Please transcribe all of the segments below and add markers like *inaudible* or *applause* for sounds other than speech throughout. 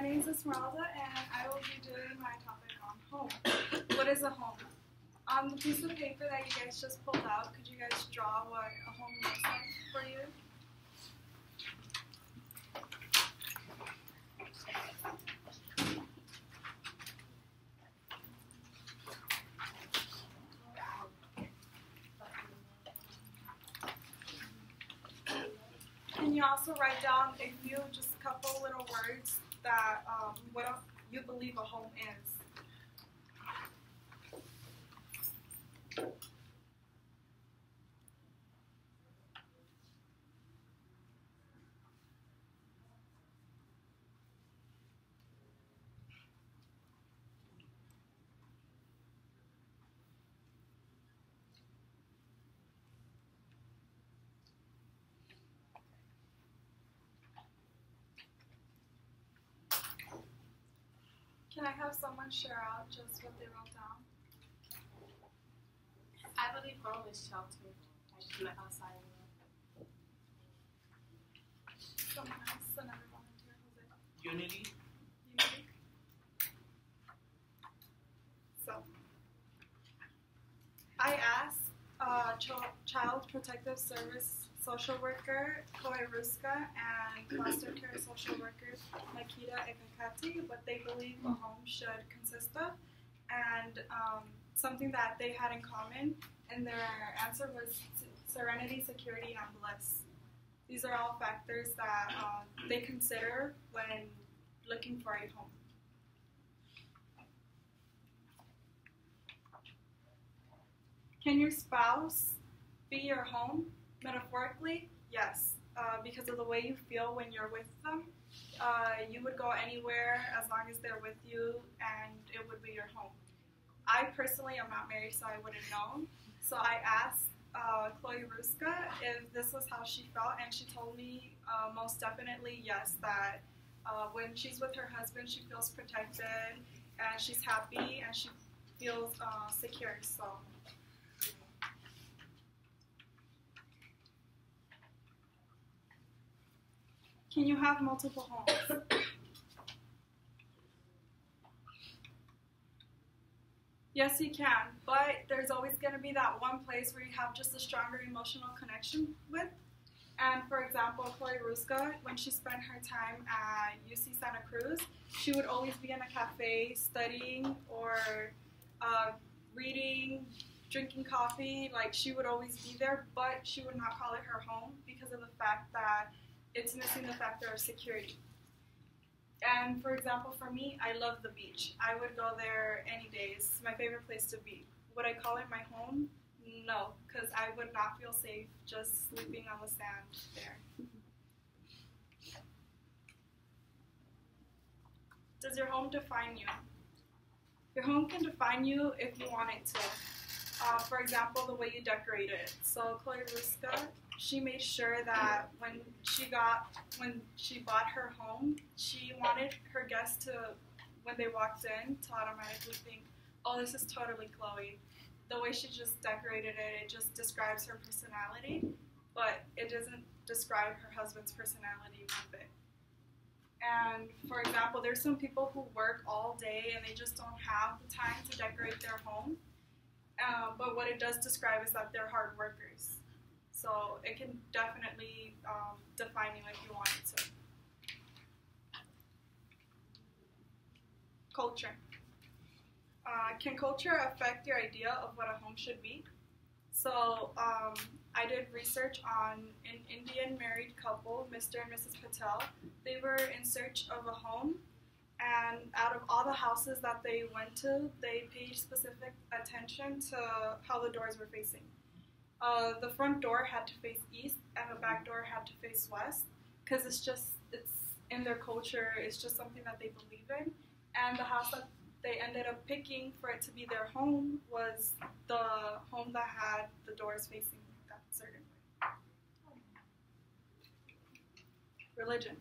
my name is Esmeralda, and I will be doing my topic on home. What is a home? On the piece of paper that you guys just pulled out, could you guys draw what a home looks like for you? Can you also write down a few, just a couple little words that um, what a, you believe a home is? Can I have someone share out just what they wrote down? I believe home is shelter, like the outside. Someone else, another volunteer, Jose. Unity, Unity. So, I asked uh, Ch- Child Protective Service social worker Chloe Ruska and foster care social worker Makita Ekakati what they believe a home should consist of, and um, something that they had in common, and their answer was serenity, security, and bliss. These are all factors that um, they consider when looking for a home. Can your spouse be your home? Metaphorically, yes, uh, because of the way you feel when you're with them. Uh, you would go anywhere as long as they're with you, and it would be your home. I personally am not married, so I wouldn't know. So I asked uh, Chloe Ruska if this was how she felt, and she told me uh, most definitely yes, that uh, when she's with her husband, she feels protected, and she's happy, and she feels uh, secure. So. Can you have multiple homes? Yes, you can, but there's always going to be that one place where you have just a stronger emotional connection with. And for example, Chloe Ruska, when she spent her time at UC Santa Cruz, she would always be in a cafe studying or uh, reading, drinking coffee. Like she would always be there, but she would not call it her home because of the fact that it's missing the factor of security. And for example, for me, I love the beach. I would go there any day. It's my favorite place to be. Would I call it my home? No, because I would not feel safe just sleeping on the sand there. Does your home define you? Your home can define you if you want it to. Uh, for example, the way you decorate it. So Chloe Ruska, she made sure that when she got when she bought her home, she wanted her guests to, when they walked in, to automatically think, "Oh, this is totally Chloe." The way she just decorated it, it just describes her personality, but it doesn't describe her husband's personality one bit. And for example, there's some people who work all day and they just don't have the time to decorate their home. Uh, but what it does describe is that they're hard workers. So it can definitely um, define you if you want it to. Culture. Uh, can culture affect your idea of what a home should be? So um, I did research on an Indian married couple, Mr. and Mrs. Patel. They were in search of a home, and out of all the houses that they went to, they paid specific attention to how the doors were facing. Uh, the front door had to face east, and the back door had to face west, because it's just it's in their culture. It's just something that they believe in. And the house that they ended up picking for it to be their home was the home that had the doors facing that certain way. Religion.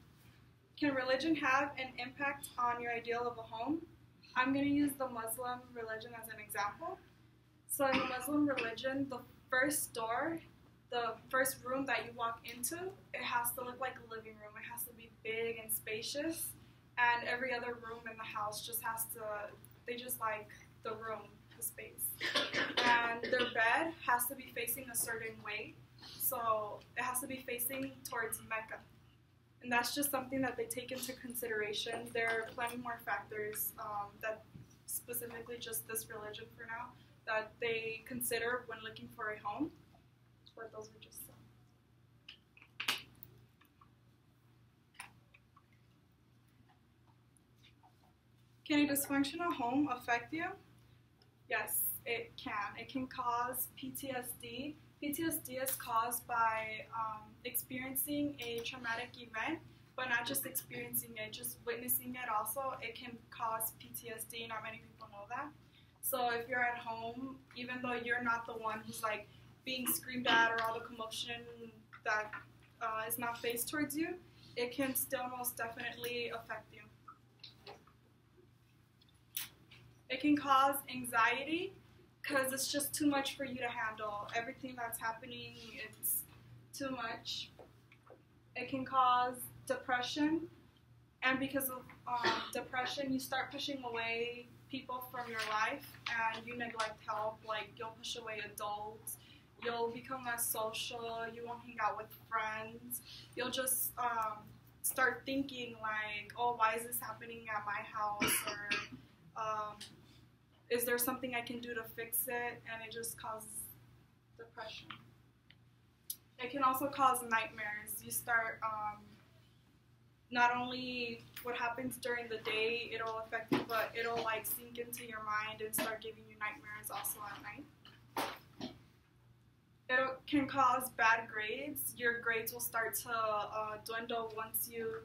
Can religion have an impact on your ideal of a home? I'm going to use the Muslim religion as an example. So, in the Muslim religion, the first door, the first room that you walk into, it has to look like a living room. It has to be big and spacious, and every other room in the house just has to. They just like the room, the space, and their bed has to be facing a certain way. So it has to be facing towards Mecca. And that's just something that they take into consideration. There are plenty more factors um, that specifically just this religion for now that they consider when looking for a home. But those are just some. Can a dysfunctional home affect you? Yes, it can. It can cause PTSD. PTSD is caused by um, experiencing a traumatic event, but not just experiencing it, just witnessing it also. It can cause PTSD. Not many people know that. So if you're at home, even though you're not the one who's like being screamed at or all the commotion that uh, is not faced towards you, it can still most definitely affect you. It can cause anxiety because it's just too much for you to handle. Everything that's happening, it's too much. It can cause depression, and because of um, depression, you start pushing away people from your life and you neglect help. Like, you'll push away adults. You'll become less social. You won't hang out with friends. You'll just um, start thinking, like, oh, why is this happening at my house? Or, um, is there something I can do to fix it? And it just causes depression. It can also cause nightmares. You start, um, not only what happens during the day, it'll affect you, but it'll like sink into your mind and start giving you nightmares also at night. It can cause bad grades. Your grades will start to uh, dwindle once you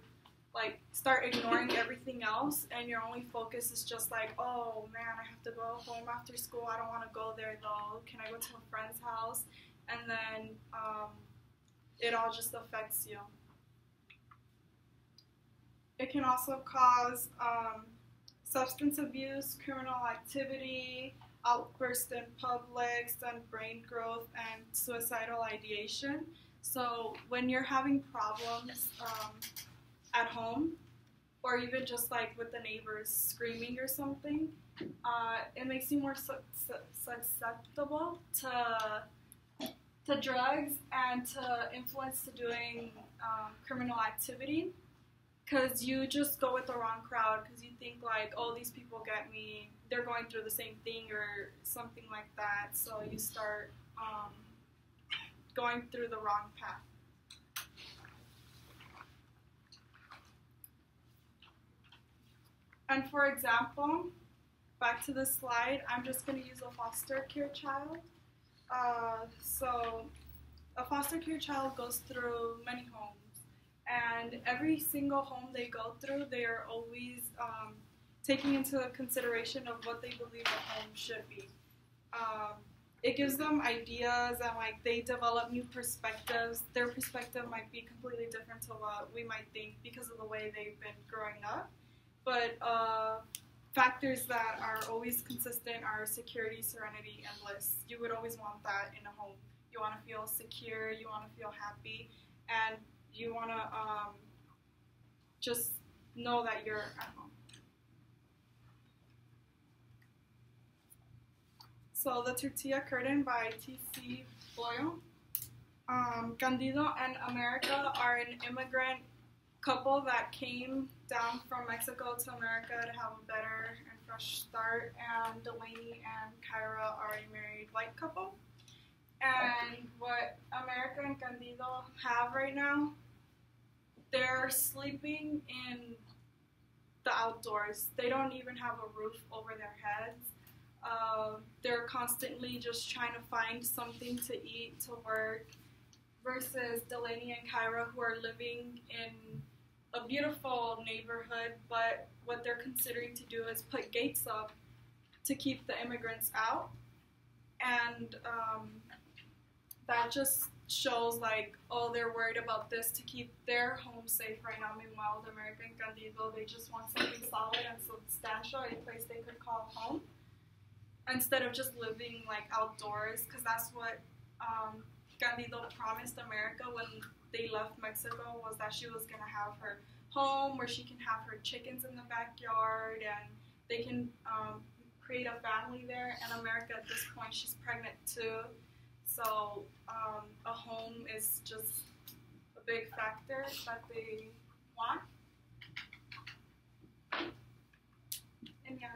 like start ignoring *laughs* everything else and your only focus is just like oh man i have to go home after school i don't want to go there though can i go to a friend's house and then um, it all just affects you it can also cause um, substance abuse criminal activity outburst in public stunned brain growth and suicidal ideation. So when you're having problems um, at home or even just like with the neighbors screaming or something, uh, it makes you more su- su- susceptible to to drugs and to influence to doing um, criminal activity because you just go with the wrong crowd because you think like oh these people get me they're going through the same thing or something like that so you start um, going through the wrong path And for example, back to the slide, I'm just going to use a foster care child. Uh, so a foster care child goes through many homes. And every single home they go through, they are always um, taking into consideration of what they believe a home should be. Um, it gives them ideas and like they develop new perspectives. Their perspective might be completely different to what we might think because of the way they've been growing up. But uh, factors that are always consistent are security, serenity, and bliss. You would always want that in a home. You want to feel secure, you want to feel happy, and you want to um, just know that you're at home. So the Tortilla Curtain by T.C. Boyle. Um, Candido and America are an immigrant couple that came down from Mexico to America to have a better and fresh start, and Delaney and Kyra are a married white couple. And what America and Candido have right now, they're sleeping in the outdoors. They don't even have a roof over their heads. Uh, they're constantly just trying to find something to eat, to work, versus Delaney and Kyra, who are living in a beautiful neighborhood, but what they're considering to do is put gates up to keep the immigrants out. And um, that just shows like, oh, they're worried about this to keep their home safe right now. Meanwhile, the American Candido, they just want something solid and substantial a place they could call home, instead of just living like outdoors, because that's what um, Candido promised America when they left Mexico was that she was gonna have her home where she can have her chickens in the backyard and they can um, create a family there. And America at this point, she's pregnant too. So um, a home is just a big factor that they want. And yeah,